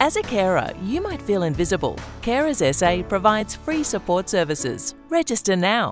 As a carer, you might feel invisible. Carers SA provides free support services. Register now.